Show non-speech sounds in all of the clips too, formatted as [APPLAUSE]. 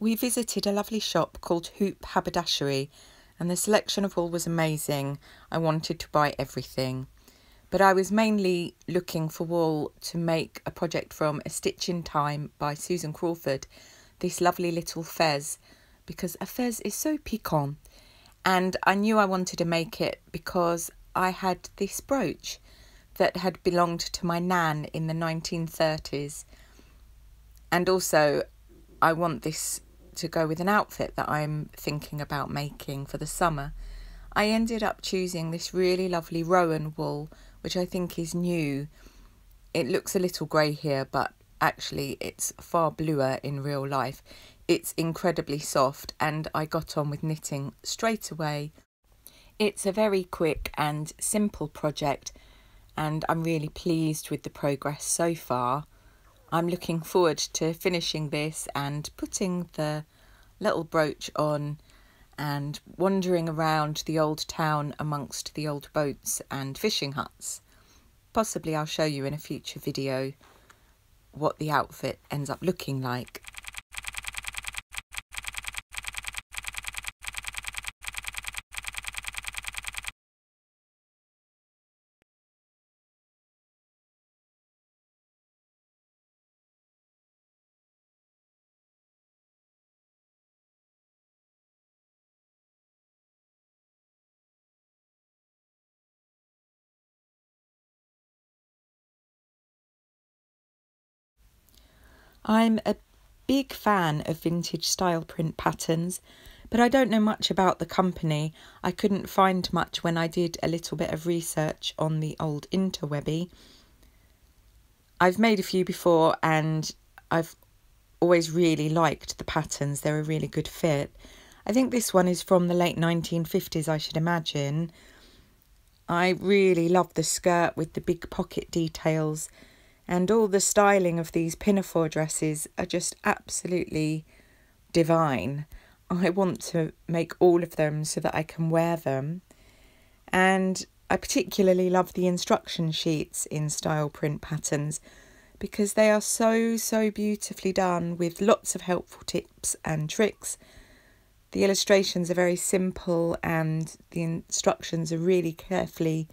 we visited a lovely shop called Hoop Haberdashery and the selection of wool was amazing. I wanted to buy everything. But I was mainly looking for wool to make a project from A Stitch in Time by Susan Crawford, this lovely little fez, because a fez is so piquant. And I knew I wanted to make it because I had this brooch that had belonged to my nan in the 1930s. And also, I want this to go with an outfit that I'm thinking about making for the summer. I ended up choosing this really lovely Rowan wool, which I think is new. It looks a little grey here, but actually it's far bluer in real life. It's incredibly soft, and I got on with knitting straight away. It's a very quick and simple project, and I'm really pleased with the progress so far. I'm looking forward to finishing this and putting the little brooch on and wandering around the old town amongst the old boats and fishing huts. Possibly I'll show you in a future video what the outfit ends up looking like. I'm a big fan of vintage style print patterns, but I don't know much about the company. I couldn't find much when I did a little bit of research on the old interwebby. I've made a few before and I've always really liked the patterns. They're a really good fit. I think this one is from the late 1950s, I should imagine. I really love the skirt with the big pocket details and all the styling of these pinafore dresses are just absolutely divine. I want to make all of them so that I can wear them. And I particularly love the instruction sheets in style print patterns because they are so, so beautifully done with lots of helpful tips and tricks. The illustrations are very simple and the instructions are really carefully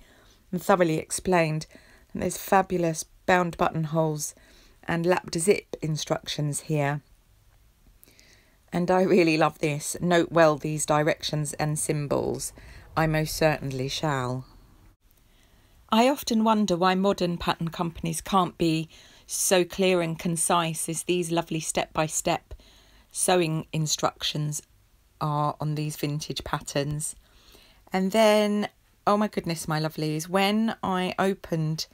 and thoroughly explained. And there's fabulous bound buttonholes and lap to zip instructions here. And I really love this. Note well these directions and symbols. I most certainly shall. I often wonder why modern pattern companies can't be so clear and concise as these lovely step by step sewing instructions are on these vintage patterns. And then, oh my goodness, my lovelies, when I opened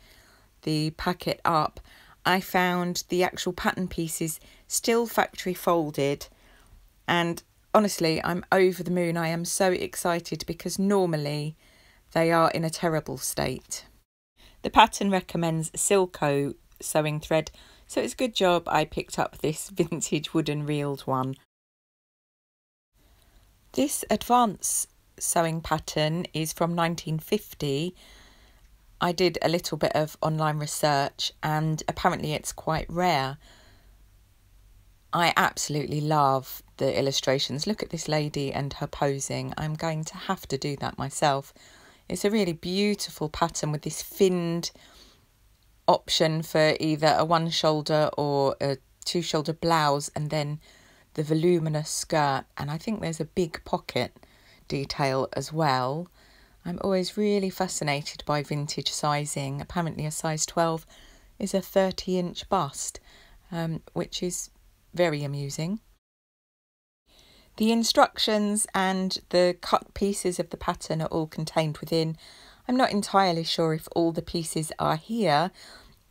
the packet up, I found the actual pattern pieces still factory folded. And honestly, I'm over the moon. I am so excited because normally they are in a terrible state. The pattern recommends Sylko sewing thread, so it's a good job I picked up this [LAUGHS] vintage wooden reeled one. This advance sewing pattern is from 1950 I did a little bit of online research and apparently it's quite rare. I absolutely love the illustrations. Look at this lady and her posing. I'm going to have to do that myself. It's a really beautiful pattern with this finned option for either a one shoulder or a two shoulder blouse and then the voluminous skirt. And I think there's a big pocket detail as well. I'm always really fascinated by vintage sizing. Apparently, a size 12 is a 30 inch bust, um, which is very amusing. The instructions and the cut pieces of the pattern are all contained within. I'm not entirely sure if all the pieces are here.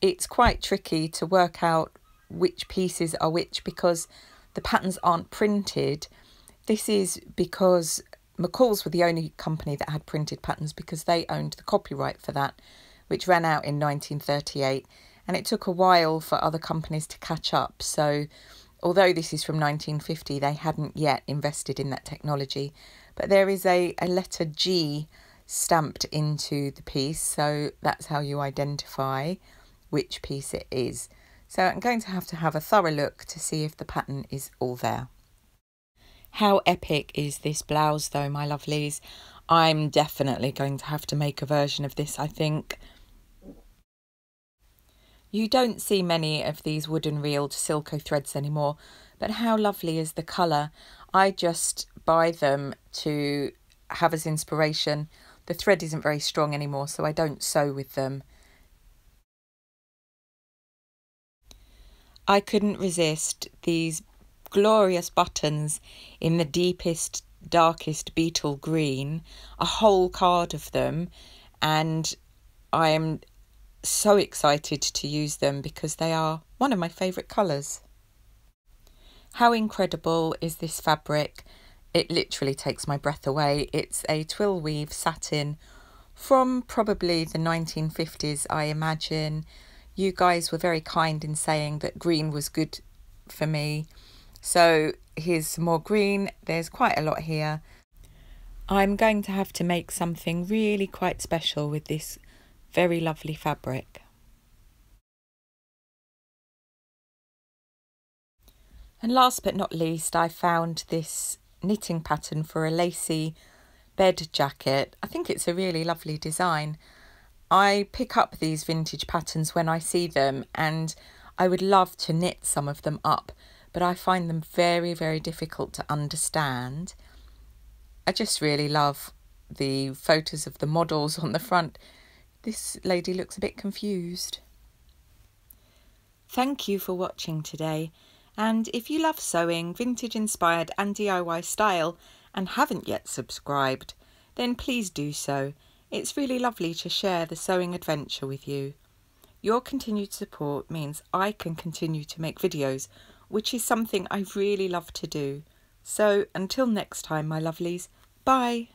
It's quite tricky to work out which pieces are which because the patterns aren't printed. This is because McCall's were the only company that had printed patterns because they owned the copyright for that, which ran out in 1938. And it took a while for other companies to catch up. So, although this is from 1950, they hadn't yet invested in that technology. But there is a, a letter G stamped into the piece, so that's how you identify which piece it is. So I'm going to have to have a thorough look to see if the pattern is all there. How epic is this blouse though, my lovelies? I'm definitely going to have to make a version of this, I think. You don't see many of these wooden reeled Sylko threads anymore, but how lovely is the colour? I just buy them to have as inspiration. The thread isn't very strong anymore, so I don't sew with them. I couldn't resist these glorious buttons in the deepest, darkest beetle green, a whole card of them, and I am so excited to use them because they are one of my favourite colours. How incredible is this fabric? It literally takes my breath away. It's a twill weave satin from probably the 1950s, I imagine. You guys were very kind in saying that green was good for me. So here's some more green. There's quite a lot here. I'm going to have to make something really quite special with this very lovely fabric. And last but not least, I found this knitting pattern for a lacy bed jacket. I think it's a really lovely design. I pick up these vintage patterns when I see them and I would love to knit some of them up, but I find them very, very difficult to understand. I just really love the photos of the models on the front. This lady looks a bit confused. Thank you for watching today. And if you love sewing, vintage inspired and DIY style and haven't yet subscribed, then please do so. It's really lovely to share the sewing adventure with you. Your continued support means I can continue to make videos, which is something I really love to do. So until next time, my lovelies, bye.